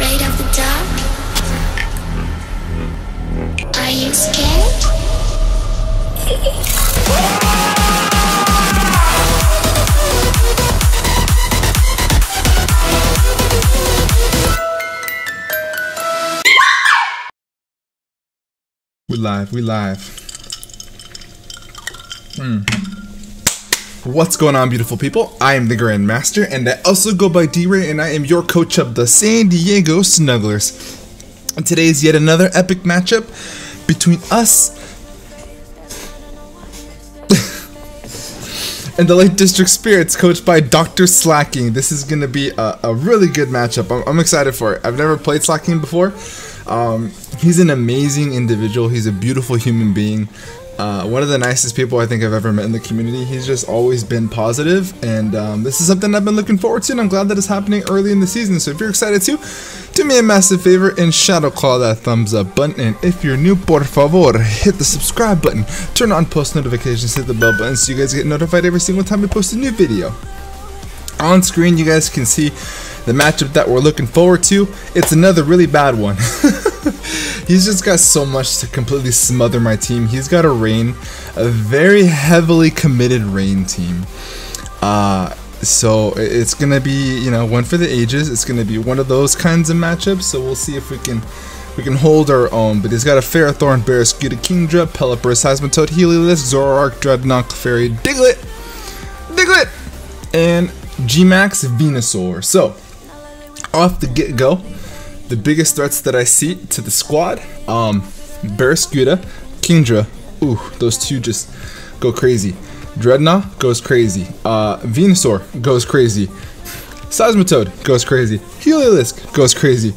afraid of the dark? Are you scared? We live, we live. Hmm. What's going on, beautiful people? I am the Grand Master, and I also go by D.Rey, and I am your coach of the San Diego Snugglers. And today is yet another epic matchup between us and the Lake District Spirits, coached by Dr. Slaking. This is going to be a, a, really good matchup. I'm, I'm, excited for it. I've never played Slaking before. Um, he's an amazing individual. He's a beautiful human being. Uh, one of the nicest people I think I've ever met in the community. He's just always been positive, and um, this is something I've been looking forward to, and I'm glad that it's happening early in the season. So if you're excited too, do me a massive favor and shadow claw that thumbs up button. And if you're new, por favor, hit the subscribe button, turn on post notifications, hit the bell button so you guys get notified every single time we post a new video. On screen, you guys can see the matchup that we're looking forward to. It's another really bad one. He's just got so much to completely smother my team. He's got a Rain, a very heavily committed Rain team. Uh, so it's gonna be, you know, one for the ages. It's gonna be one of those kinds of matchups. So we'll see if we can we can hold our own. But he's got a Ferrothorn, Barraskewda, Kingdra, Pelipper, Seismitoad, Heliolisk, Zoroark, Drednaw, Clefairy, Diglett, Diglett, and Gmax Venusaur. So off the get go the biggest threats that I see to the squad, um, Barraskewda, Kingdra, ooh, those two just go crazy. Drednaw goes crazy. Uh, Venusaur goes crazy. Seismitoad goes crazy. Heliolisk goes crazy.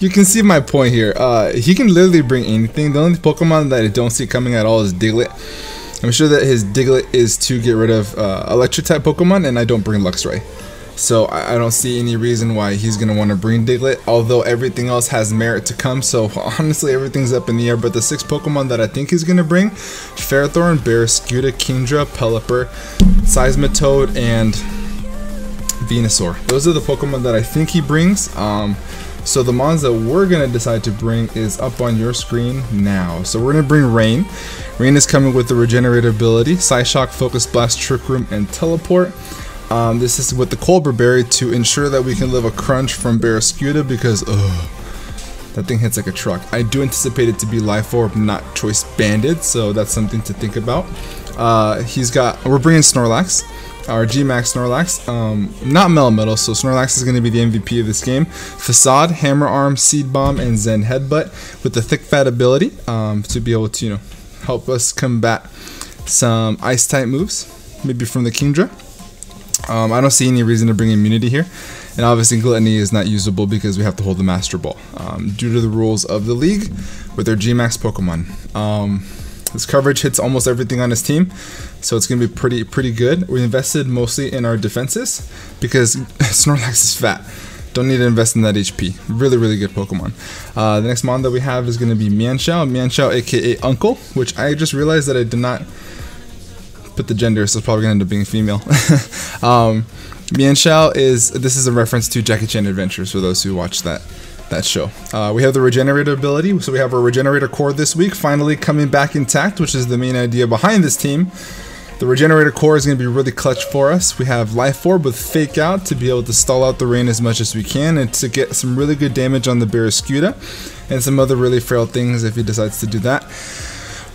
You can see my point here. Uh, he can literally bring anything. The only Pokemon that I don't see coming at all is Diglett. I'm sure that his Diglett is to get rid of uh, Electric type Pokemon, and I don't bring Luxray. So I, don't see any reason why he's going to want to bring Diglett, although everything else has merit to come. So honestly, everything's up in the air. But the six Pokemon that I think he's going to bring, Ferrothorn, Barraskewda, Kingdra, Pelipper, Seismitoad, and Venusaur. Those are the Pokemon that I think he brings. Um, so the mons that we're going to decide to bring is up on your screen now. So we're going to bring Rain. Rain is coming with the Regenerator ability, Psyshock, Focus Blast, Trick Room, and Teleport. Um, this is with the Colbur Berry to ensure that we can live a crunch from Barraskewda because ugh, that thing hits like a truck. I do anticipate it to be Life Orb, not Choice Banded, so that's something to think about. Uh, he's got, we're bringing Snorlax, our G-Max Snorlax, um, not Melmetal, so Snorlax is going to be the MVP of this game. Facade, Hammer Arm, Seed Bomb, and Zen Headbutt with the Thick Fat ability um, to be able to, you know, help us combat some Ice type moves, maybe from the Kingdra. Um, I don't see any reason to bring immunity here. And obviously Gluttony is not usable because we have to hold the Master Ball um, due to the rules of the league with their Gmax Pokemon. Um, his coverage hits almost everything on his team, so it's going to be pretty pretty good. We invested mostly in our defenses because Snorlax is fat. Don't need to invest in that HP. Really, really good Pokemon. Uh, the next mon that we have is going to be Mienshao. Mienshao, aka Uncle, which I just realized that I did not put the gender, so it's probably gonna end up being female. um, Mienshao is this is a reference to Jackie Chan Adventures for those who watch that that show. Uh, we have the regenerator ability, so we have our regenerator core this week, finally coming back intact, which is the main idea behind this team. The regenerator core is going to be really clutch for us. We have life orb with fake out to be able to stall out the rain as much as we can and to get some really good damage on the Barraskewda and some other really frail things if he decides to do that.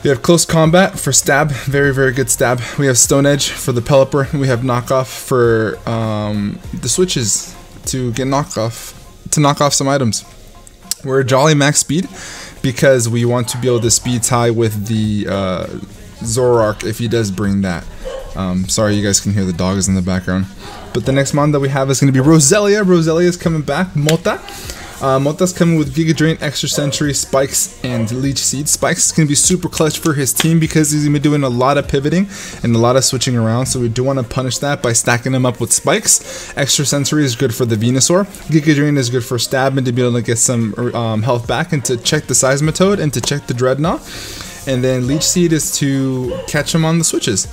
We have Close Combat for Stab, very, very good stab. We have Stone Edge for the Pelipper. We have Knockoff for um, the switches to get knockoff, to knock off some items. We're Jolly Max Speed because we want to be able to speed tie with the uh, Zoroark if he does bring that. Um, sorry, you guys can hear the dogs in the background. But the next mon that we have is going to be Roselia. Roselia is coming back. Mota. Uh, Mota's coming with Giga Drain, Extra Sensory, Spikes, and Leech Seed. Spikes is going to be super clutch for his team because he's going to be doing a lot of pivoting and a lot of switching around, so we do want to punish that by stacking him up with Spikes. Extra Sensory is good for the Venusaur. Giga Drain is good for Stab and to be able to get some um, health back and to check the Seismitoad and to check the Drednaw. And then Leech Seed is to catch him on the switches.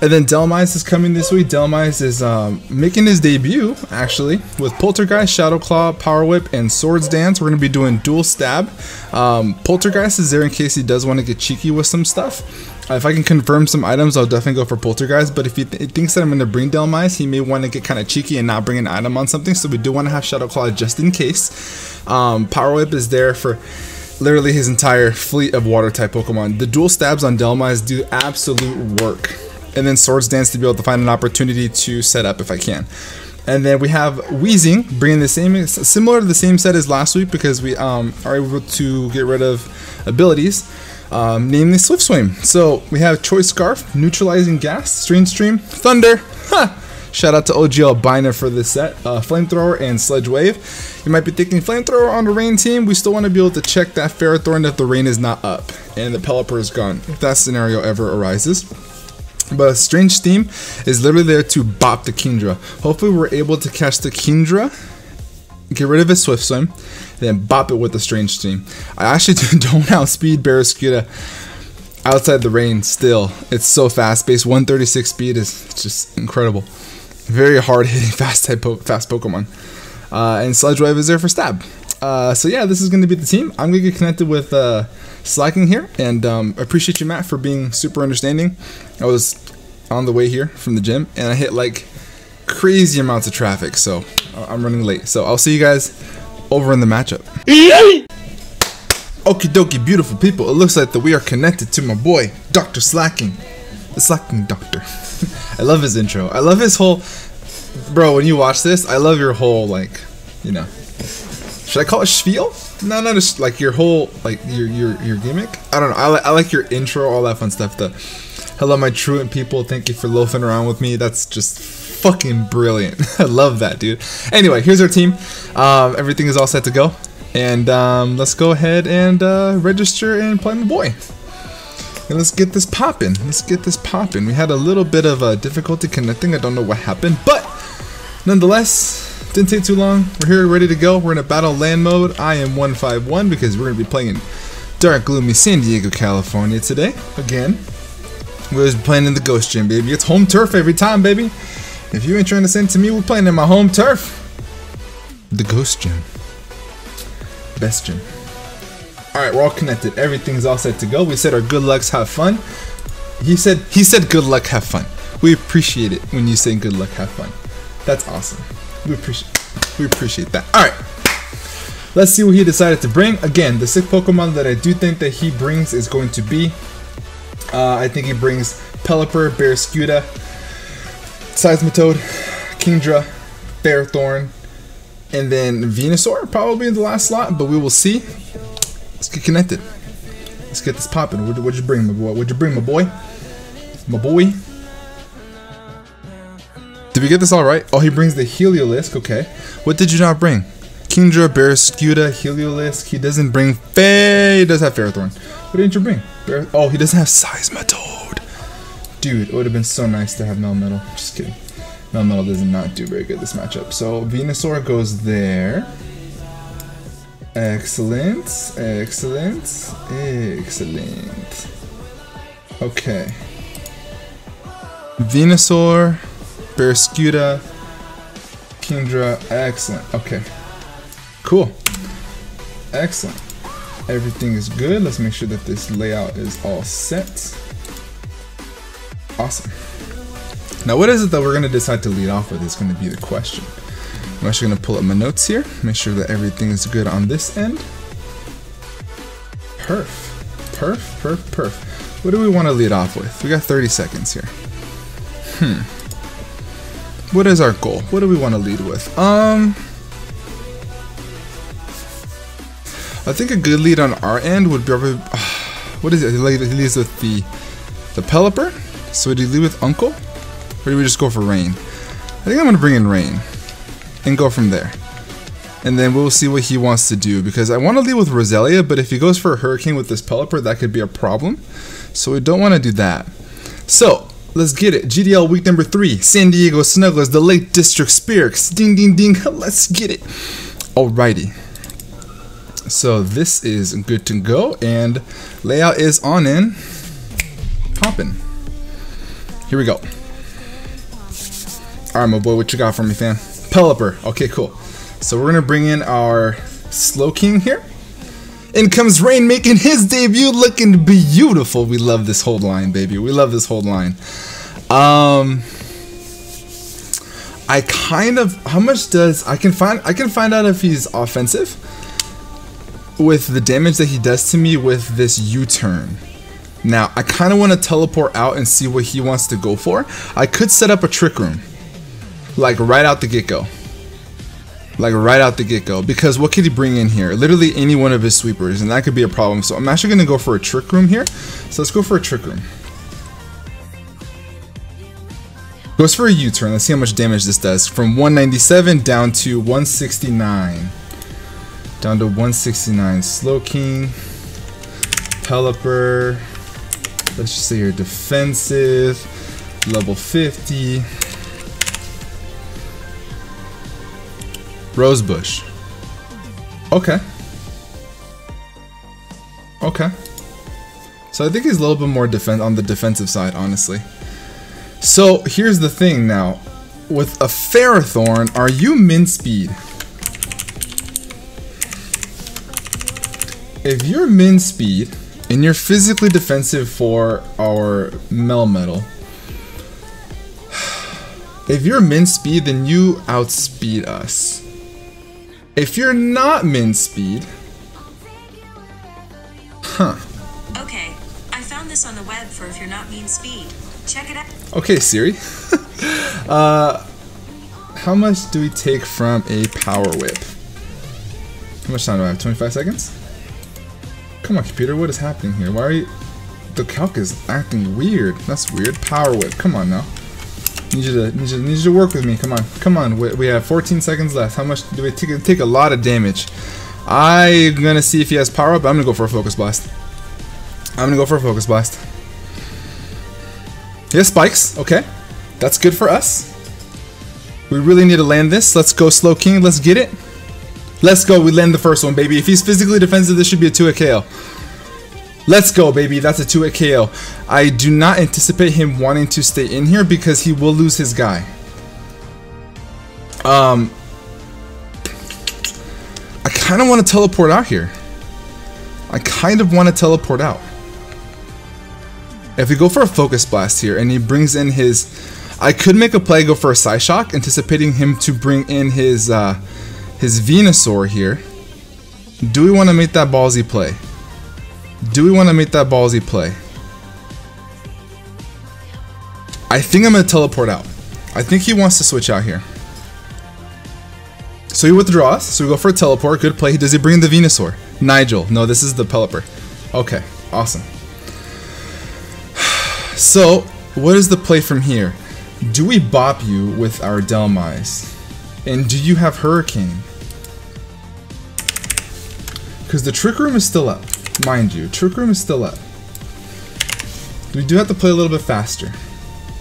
And then Dhelmise is coming this week. Dhelmise is um, making his debut, actually, with Poltergeist, Shadow Claw, Power Whip, and Swords Dance. We're going to be doing dual stab. Um, Poltergeist is there in case he does want to get cheeky with some stuff. Uh, if I can confirm some items, I'll definitely go for Poltergeist. But if he, th- he thinks that I'm going to bring Dhelmise, he may want to get kind of cheeky and not bring an item on something. So we do want to have Shadow Claw just in case. Um, Power Whip is there for literally his entire fleet of water type Pokemon. The dual stabs on Dhelmise do absolute work. And then Swords Dance to be able to find an opportunity to set up if I can. And then we have Weezing bringing the same, similar to the same set as last week because we um, are able to get rid of abilities, um, namely Swift Swim. So we have Choice Scarf, Neutralizing Gas, Strange Steam, Thunder. Ha! Shout out to Ogalbina for this set. Uh, Flamethrower and Sludge Wave. You might be thinking Flamethrower on the rain team. We still want to be able to check that Ferrothorn if the rain is not up and the Pelipper is gone, if that scenario ever arises. But a Strange Steam is literally there to bop the Kingdra. Hopefully we're able to catch the Kingdra, get rid of his Swift Swim, then bop it with the Strange Steam. I actually don't outspeed Barraskewda outside the rain still. It's so fast. Base 136 speed is just incredible. Very hard hitting fast type po fast Pokemon. Uh, and Sludge Wave is there for stab. Uh, so yeah, this is going to be the team. I'm going to get connected with uh, Slaking here, and um, appreciate you, Matt, for being super understanding. I was on the way here from the gym, and I hit like crazy amounts of traffic, so uh, I'm running late. So I'll see you guys over in the matchup. Okie dokie, beautiful people. It looks like that we are connected to my boy, Dr. Slaking. The Slaking Doctor. I love his intro. I love his whole. Bro, when you watch this, I love your whole, like, you know. Should I call it spiel? No, not just like your whole, like, your your your gimmick. I don't know. I, li- I like your intro, all that fun stuff. The hello, my truant people. Thank you for loafing around with me. That's just fucking brilliant. I love that, dude. Anyway, here's our team. Um, everything is all set to go. And um, let's go ahead and uh, register and play my boy. And let's get this popping. Let's get this popping. We had a little bit of a difficulty connecting. I don't know what happened, but nonetheless, didn't take too long. We're here, ready to go. We're in a battle land mode. I am 151 because we're going to be playing dark, gloomy San Diego, California today. Again, we're just playing in the Ghost Gym, baby. It's home turf every time, baby. If you ain't trying to send to me, we're playing in my home turf. The Ghost Gym. Best gym. Alright, we're all connected. Everything's all set to go. We said our good lucks have fun. He said he said good luck have fun. We appreciate it when you say good luck have fun. That's awesome. We appreciate we appreciate that. Alright. Let's see what he decided to bring. Again, the sick Pokemon that I do think that he brings is going to be uh, I think he brings Pelipper, Barraskewda, Seismitoad, Kingdra, Ferrothorn, and then Venusaur probably in the last slot, but we will see. Let's get connected. Let's get this popping. What, what'd you bring, my boy? What'd you bring, my boy? My boy? We get this all right? Oh, he brings the Heliolisk. Okay. What did you not bring? Kingdra, Barraskewda, Heliolisk. He doesn't bring Faye. He does have Ferrothorn. What didn't you bring? Oh, he doesn't have Seismitoad. Dude, it would have been so nice to have Melmetal. Just kidding. Melmetal does not do very good this matchup. So Venusaur goes there. Excellent, excellent, excellent. Okay. Venusaur, Barraskewda, Kingdra, excellent. Okay. Cool. Excellent. Everything is good. Let's make sure that this layout is all set. Awesome. Now, what is it that we're to decide to lead off with is to be the question. I'm actually to pull up my notes here, make sure that everything is good on this end. Perf. Perf, perf, perf. What do we want to lead off with? We got 30 seconds here. Hmm. What is our goal? What do we want to lead with? Um... I think a good lead on our end would be... What is it? He leads with the, the Pelipper? So do you lead with Uncle? Or do we just go for Rain? I think I'm to bring in Rain and go from there. And then we'll see what he wants to do because I want to lead with Roselia, but if he goes for a Hurricane with this Pelipper, that could be a problem. So we don't want to do that. So let's get it. GDL week number three, San Diego Snugglers, the Lake District Spirits. Ding, ding, ding. Let's get it. Alrighty. So this is good to go, and layout is on in. Poppin'. Here we go. Alright, my boy, what you got for me, fam? Pelipper. Okay, cool. So we're gonna bring in our Slow King here. In comes Rain making his debut, looking beautiful. We love this hold line, baby. We love this hold line. Um, I kind of how much does I can find I can find out if he's offensive with the damage that he does to me with this U-turn. Now I kind of want to teleport out and see what he wants to go for. I could set up a trick room, like right out the get go like right out the get-go. Because what could he bring in here? Literally any one of his sweepers and that could be a problem. So I'm actually gonna go for a trick room here. So let's go for a trick room. Goes for a u-turn. Let's see how much damage this does. From 197 down to 169 down to 169 slow king. Pelipper. Let's just say here defensive. Level 50 Rosebush. Okay. Okay. So I think he's a little bit more defense on the defensive side, honestly. So here's the thing now. With a Ferrothorn, are you min speed? If you're min speed and you're physically defensive for our Melmetal, if you're min speed, then you outspeed us. If you're not min speed, huh? Okay, I found this on the web for if you're not mean speed. Check it out. Okay, Siri. uh, how much do we take from a power whip? How much time do I have? 25 seconds? Come on, computer, what is happening here? Why are you... The calc is acting weird. That's weird. Power whip. Come on now. Need you to need you, need you to work with me. Come on, come on. We, we have 14 seconds left. How much do we take? Take a lot of damage. I'm gonna see if he has power up. I'm gonna go for a focus blast. I'm gonna go for a focus blast. He has spikes. Okay, that's good for us. We really need to land this. Let's go, Slowking. Let's get it. Let's go. We land the first one, baby. If he's physically defensive, this should be a 2 a KO. Let's go, baby. That's a 2 at KO. I do not anticipate him wanting to stay in here because he will lose his guy. Um, I kind of want to teleport out here. I kind of want to teleport out. If we go for a Focus Blast here and he brings in his... I could make a play go for a Psyshock, anticipating him to bring in his, uh, his Venusaur here. Do we want to make that ballsy play? Do we want to make that ballsy play? I think I'm going to teleport out. I think he wants to switch out here. So he withdraws. So we go for a teleport. Good play. Does he bring the Venusaur? Nigel. No, this is the Pelipper. Okay. Awesome. So, what is the play from here? Do we bop you with our Dhelmise? And do you have Hurricane? Because the Trick Room is still up. Mind you, Trick Room is still up. We do have to play a little bit faster.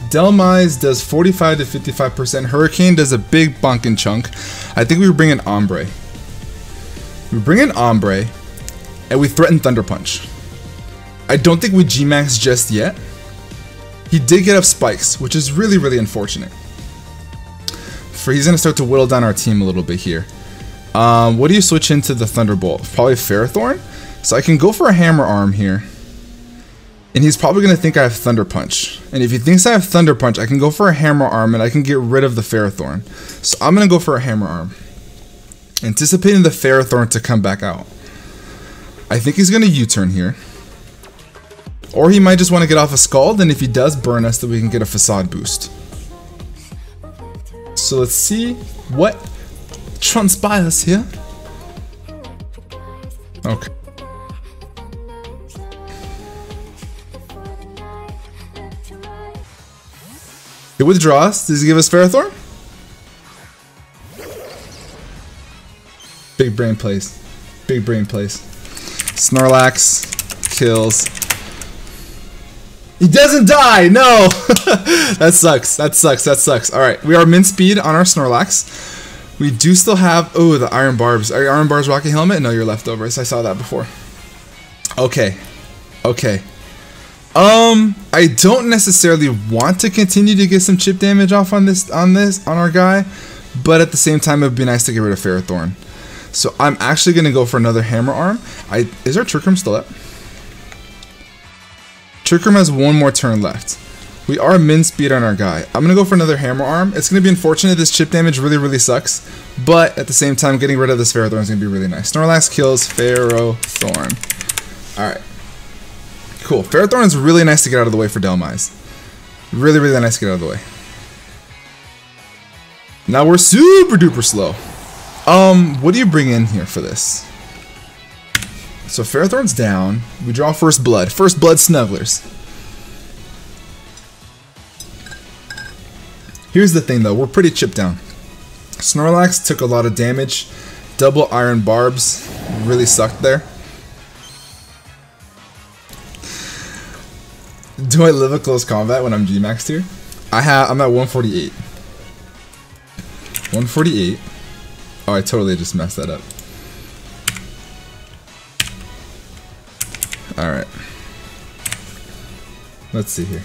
Dhelmise does 45 to 55%. Hurricane does a big bonking chunk. I think we bring in Ombre. We bring in Ombre, and we threaten Thunder Punch. I don't think we G-Max just yet. He did get up spikes, which is really, really unfortunate. For he's gonna start to whittle down our team a little bit here. Um, what do you switch into the Thunderbolt? Probably Ferrothorn? So I can go for a Hammer Arm here. And he's probably going to think I have Thunder Punch. And if he thinks I have Thunder Punch, I can go for a Hammer Arm and I can get rid of the Ferrothorn. So I'm going to go for a Hammer Arm. Anticipating the Ferrothorn to come back out. I think he's going to U-turn here. Or he might just want to get off a Scald, and if he does burn us, then we can get a Facade boost. So let's see what transpires here. Okay. It withdraws. Does he give us Ferrothorn? Big brain plays. Big brain plays. Snorlax kills. He doesn't die! No! that sucks. That sucks. That sucks. Alright, we are min speed on our Snorlax. We do still have... Oh, the Iron Barbs. Are Iron Barbs Rocky Helmet? No, you're leftovers. I saw that before. Okay. Okay. Um, I don't necessarily want to continue to get some chip damage off on this on this on our guy, but at the same time, it would be nice to get rid of Ferrothorn. So I'm actually gonna go for another Hammer Arm. I is our Trick Room still up? Trick Room has one more turn left. We are min speed on our guy. I'm gonna go for another Hammer Arm. It's gonna be unfortunate. This chip damage really, really sucks. But at the same time, getting rid of this Ferrothorn is gonna be really nice. Snorlax kills Ferrothorn. All right. Cool. Ferrothorn is really nice to get out of the way for Dhelmise. Really, really nice to get out of the way. Now we're super duper slow. Um, what do you bring in here for this? So Ferrothorn's down. We draw First Blood. First Blood Snugglers. Here's the thing though, we're pretty chipped down. Snorlax took a lot of damage. Double Iron Barbs really sucked there. Do I live a close combat when I'm G-Max here? I have I'm at 148. 148. Oh, I totally just messed that up. Alright. Let's see here.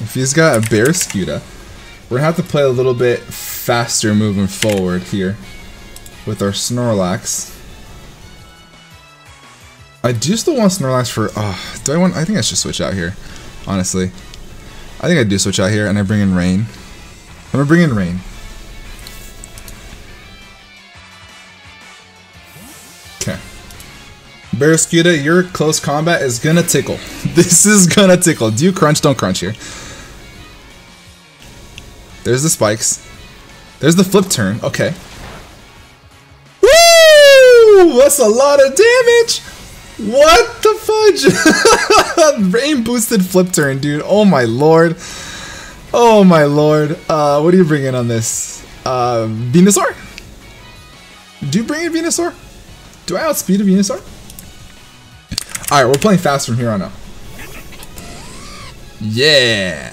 If he's got a Barraskewda, we're gonna have to play a little bit faster moving forward here with our Snorlax. I do still want Snorlax for. Oh, do I want? I think I should switch out here. Honestly, I think I do switch out here, and I bring in Rain. I'm gonna bring in Rain. Okay. Barraskewda, your close combat is gonna tickle. This is gonna tickle. Do you crunch? Don't crunch here. There's the spikes. There's the flip turn. Okay. Woo! That's a lot of damage. What the fudge? Rain boosted flip turn, dude. Oh my lord. Oh my lord. Uh, what do you bring in on this? Uh, Venusaur? Do you bring in Venusaur? Do I outspeed a Venusaur? Alright, we're playing fast from here on out. Yeah.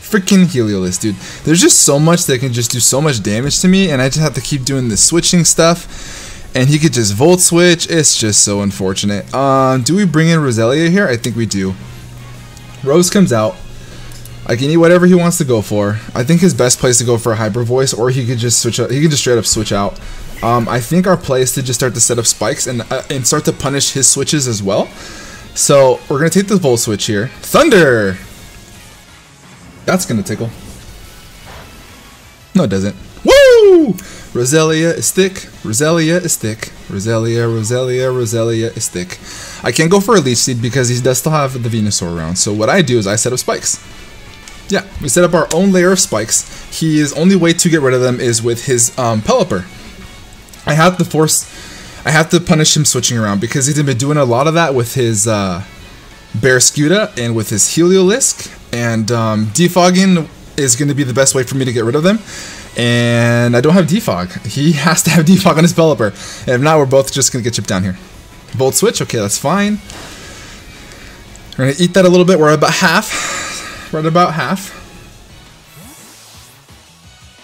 Freaking Heliolisk, dude. There's just so much that can just do so much damage to me, and I just have to keep doing the switching stuff. And he could just Volt Switch. It's just so unfortunate. Um, do we bring in Roselia here? I think we do. Rose comes out. I can eat whatever he wants to go for. I think his best place to go for a Hyper Voice, or he could just switch out. He could just straight up switch out. Um, I think our play is to just start to set up spikes and uh, and start to punish his switches as well. So we're gonna take the Volt Switch here. Thunder. That's gonna tickle. No, it doesn't. Woo! Roselia is thick. Roselia is thick. Roselia, Roselia, Roselia is thick. I can't go for a Leech Seed because he does still have the Venusaur around. So what I do is I set up spikes. Yeah, we set up our own layer of spikes. His only way to get rid of them is with his um, Pelipper. I have to force, I have to punish him switching around because he's been doing a lot of that with his uh, Barraskewda and with his Heliolisk. And um, defogging is going to be the best way for me to get rid of them. And I don't have defog. He has to have defog on his Pelipper. And if not, we're both just going to get chipped down here. Volt switch, okay, that's fine. We're going to eat that a little bit. We're about half. We're at about half.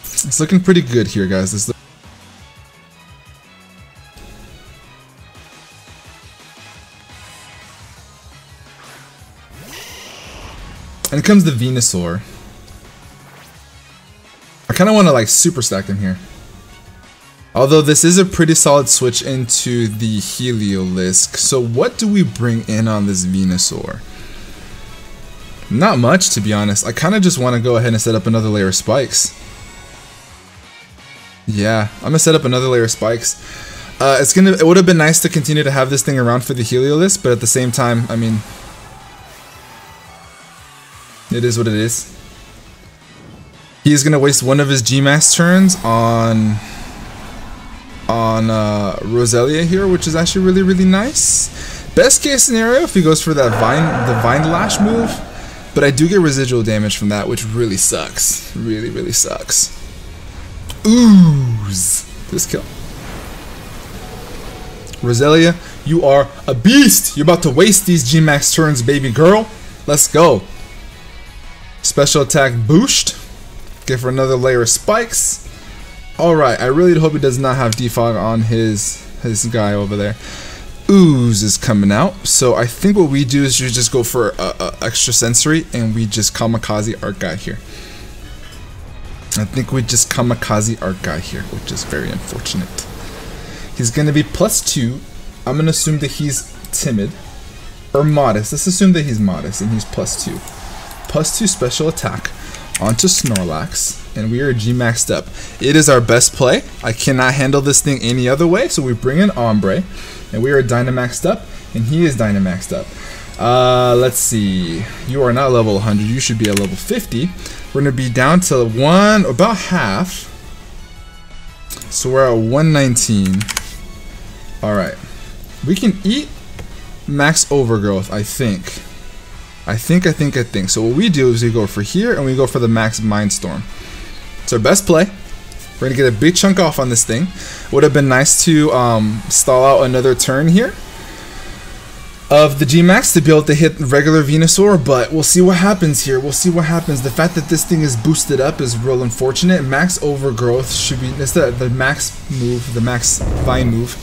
It's looking pretty good here, guys. This And comes the Venusaur. I kind of want to like super stack him here. Although this is a pretty solid switch into the Heliolisk. So what do we bring in on this Venusaur? Not much to be honest. I kind of just want to go ahead and set up another layer of spikes. Yeah, I'm gonna set up another layer of spikes. Uh, it's gonna. It would have been nice to continue to have this thing around for the Heliolisk, but at the same time, I mean, it is what it is. He's gonna waste one of his GMAX turns on on uh, Roselia here, which is actually really really nice. Best case scenario if he goes for that vine the vine lash move, but I do get residual damage from that, which really sucks. Really really sucks. Ooze this kill. Roselia, you are a beast. You're about to waste these GMAX turns, baby girl. Let's go. Special attack boost. Get for another layer of spikes. Alright, I really hope he does not have defog on his his guy over there. ooze is coming out. So I think what we do is we just go for a, a extra sensory and we just kamikaze our guy here. I think we just kamikaze our guy here, which is very unfortunate. He's gonna be plus two. I'm gonna assume that he's timid or modest. Let's assume that he's modest and he's plus two. Plus two special attack onto Snorlax, and we are G maxed up. It is our best play. I cannot handle this thing any other way, so we bring in Ombre, and we are Dynamaxed up, and he is Dynamaxed up. Uh, let's see. You are not level 100. You should be at level 50. We're gonna be down to one, about half. So we're at 119. All right. We can eat max overgrowth, I think. I think, I think, I think. So what we do is we go for here and we go for the max mindstorm. It's our best play. We're gonna get a big chunk off on this thing. Would have been nice to um, stall out another turn here of the G-Max to be able to hit regular Venusaur, but we'll see what happens here. We'll see what happens. The fact that this thing is boosted up is real unfortunate. Max Overgrowth should be, it's the, the max move, the max Vine move.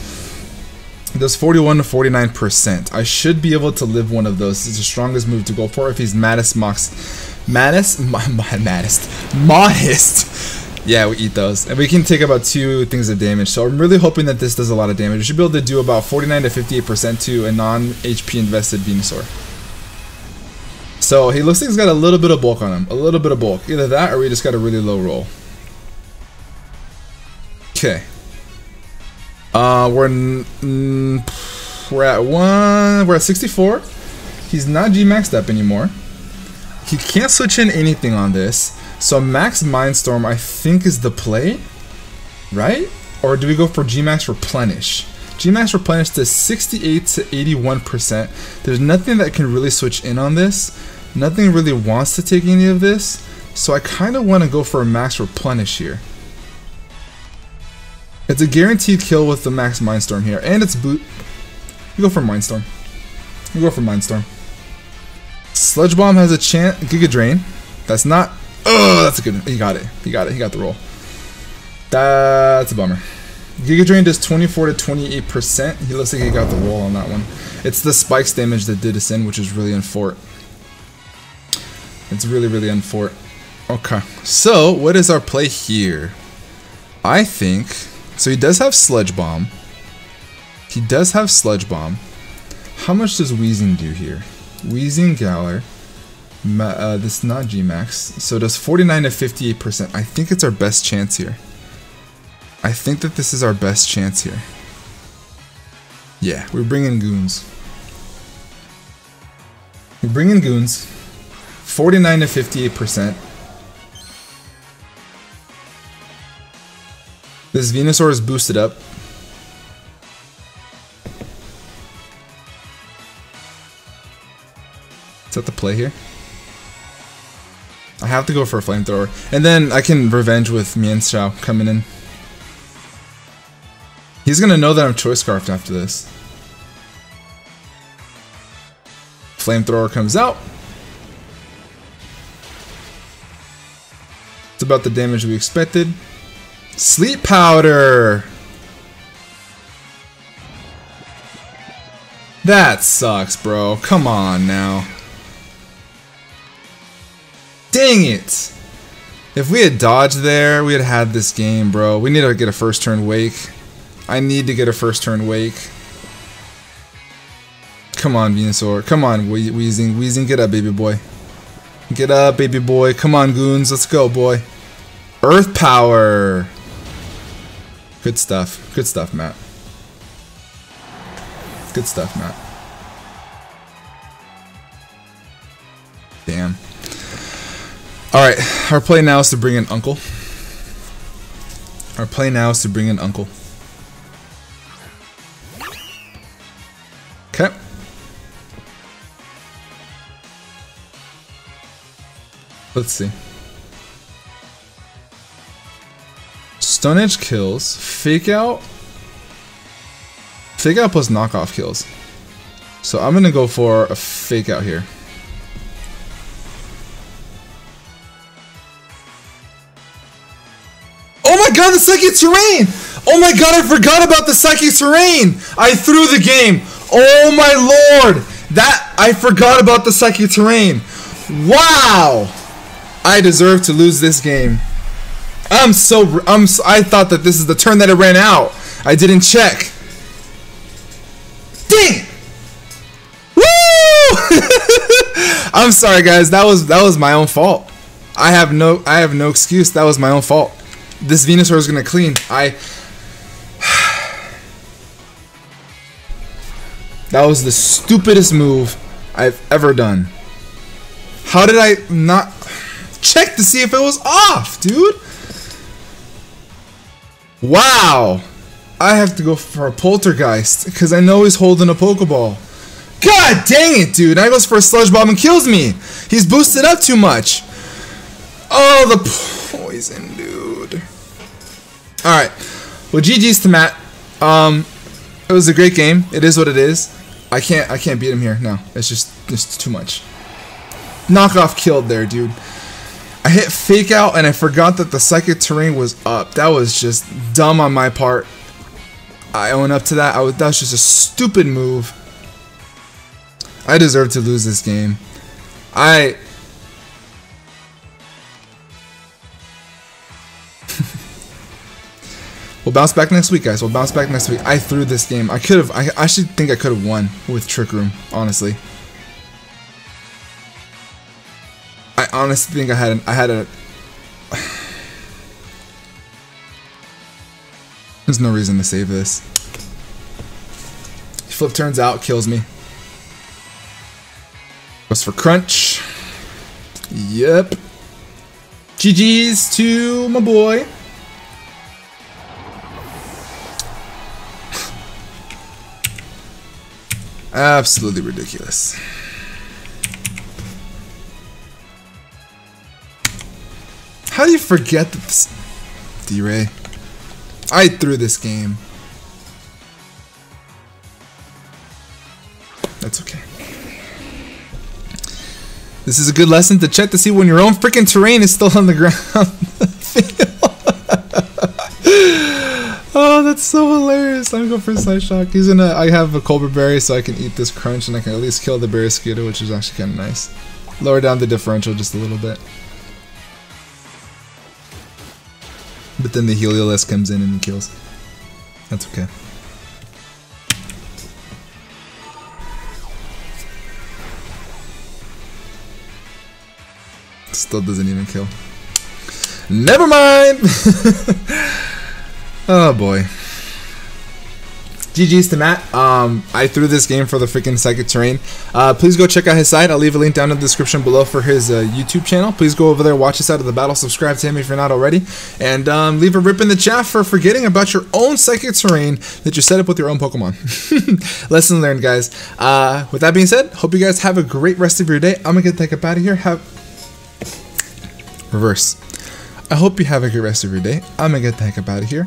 Does 41 to 49%. I should be able to live one of those. It's the strongest move to go for if he's Maddest Mox. Maddest? Maddest. Mahist. Yeah, we eat those. And we can take about two things of damage. So I'm really hoping that this does a lot of damage. We should be able to do about 49 to 58% to a non-HP invested Venusaur. So he looks like he's got a little bit of bulk on him. A little bit of bulk. Either that or we just got a really low roll. Okay. Uh, we're we're at one. We're at 64. He's not G maxed up anymore. He can't switch in anything on this. So Max Mindstorm, I think, is the play, right? Or do we go for G Max Replenish? G Max Replenish to 68 to 81%. There's nothing that can really switch in on this. Nothing really wants to take any of this. So I kind of want to go for a Max Replenish here. It's a guaranteed kill with the Max Mindstorm here. And it's boot. You go for Mindstorm. You go for Mindstorm. Sludge Bomb has a chance. Giga Drain. That's not. Oh, that's a good. He got it. He got it. He got the roll. That's a bummer. Giga Drain does 24 to 28 percent. He looks like he got the roll on that one. It's the spikes damage that did us in, which is really unfort. It's really, really unfort. Okay. So, what is our play here? I think so he does have Sludge Bomb. He does have Sludge Bomb. How much does Weezing do here? Weezing Galar. Ma uh, this is not G-Max. So does 49 to 58%. I think it's our best chance here. I think that this is our best chance here. Yeah, we're bringing Goons. We're bringing Goons. 49 to 58%. This Venusaur is boosted up. Is that the play here? I have to go for a flamethrower. And then I can revenge with Mienshao coming in. He's gonna know that I'm choice scarfed after this. Flamethrower comes out. It's about the damage we expected. Sleep powder! That sucks, bro. Come on now. Dang it! If we had dodged there, we had had this game, bro. We need to get a first turn wake. I need to get a first turn wake. Come on, Venusaur. Come on, we Weezing. Weezing, get up, baby boy. Get up, baby boy. Come on, goons. Let's go, boy. Earth power. Good stuff. Good stuff, Matt. Good stuff, Matt. Damn. Alright, our play now is to bring in Uncle. Our play now is to bring in Uncle. Okay. Let's see. Stone Edge kills. Fake out. Fake out plus knockoff kills. So I'm gonna go for a fake out here. Oh my god, the psychic terrain! Oh my god, I forgot about the psychic terrain! I threw the game. Oh my lord! That I forgot about the psychic terrain. Wow! I deserve to lose this game. I'm so I'm so, I thought that this is the turn that it ran out. I didn't check. Dang! Woo! I'm sorry guys. That was that was my own fault. I have no I have no excuse. That was my own fault. This Venusaur is gonna clean. I That was the stupidest move I've ever done. How did I not check to see if it was off, dude? Wow. I have to go for a poltergeist because I know he's holding a Pokeball. God dang it, dude. Now goes for a sludge bomb and kills me. He's boosted up too much. Oh, the poison, dude. Alright. Well, GG's to Matt. Um, it was a great game. It is what it is. I can't I can't beat him here. No, it's just just too much. Knockoff killed there, dude. I hit fake out and I forgot that the psychic terrain was up. That was just dumb on my part. I own up to that. I was, that was just a stupid move. I deserve to lose this game. I We'll bounce back next week, guys. We'll bounce back next week. I threw this game. I could have. I actually think I could have won with Trick Room. Honestly, honestly think I had. An, I had a. There's no reason to save this. Flip turns out, kills me. Goes for crunch. Yep. GG's to my boy. Absolutely ridiculous. How do you forget this... D.Rey. I threw this game. That's okay. This is a good lesson to check to see when your own freaking terrain is still on the ground. oh, that's so hilarious. I'm going for a Psyshock. He's gonna. I have a Colbur Berry, so I can eat this crunch and I can at least kill the Barraskewda, which is actually kind of nice. Lower down the differential just a little bit. But then the Heliolisk comes in and kills. That's okay. Still doesn't even kill. Never mind! oh boy. GG's to Matt. Um, I threw this game for the freaking Psychic Terrain. Uh, please go check out his site. I'll leave a link down in the description below for his uh, YouTube channel. Please go over there, watch his out of the battle, subscribe to him if you're not already, and um, leave a rip in the chat for forgetting about your own Psychic Terrain that you set up with your own Pokemon. Lesson learned, guys. Uh, with that being said, hope you guys have a great rest of your day. I'm gonna get the heck up out of here. Have reverse. I hope you have a good rest of your day. I'm gonna get the heck up out of here.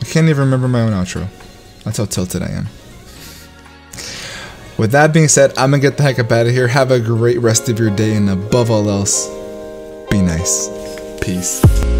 I can't even remember my own outro. That's how tilted I am. With that being said, I'm gonna get the heck up out of here. Have a great rest of your day, and above all else, be nice. Peace.